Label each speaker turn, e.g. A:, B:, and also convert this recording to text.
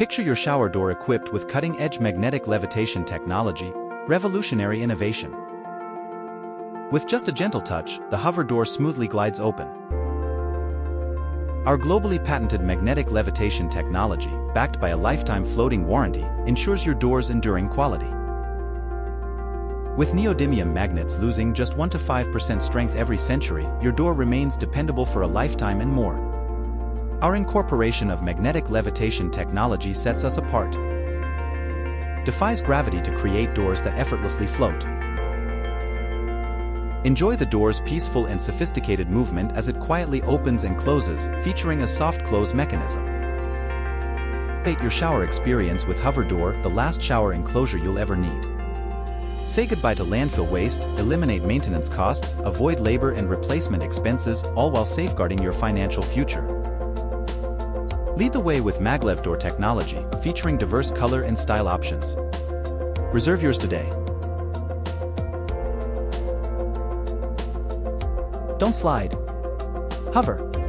A: Picture your shower door equipped with cutting-edge magnetic levitation technology, revolutionary innovation. With just a gentle touch, the hover door smoothly glides open. Our globally patented magnetic levitation technology, backed by a lifetime floating warranty, ensures your door's enduring quality. With neodymium magnets losing just 1 to 5% strength every century, your door remains dependable for a lifetime and more. Our incorporation of magnetic levitation technology sets us apart. Defies gravity to create doors that effortlessly float. Enjoy the door's peaceful and sophisticated movement as it quietly opens and closes, featuring a soft close mechanism. Elevate your shower experience with Hover Door, the last shower enclosure you'll ever need. Say goodbye to landfill waste, eliminate maintenance costs, avoid labor and replacement expenses, all while safeguarding your financial future. Lead the way with maglev door technology, featuring diverse color and style options. Reserve yours today. Don't slide. Hover.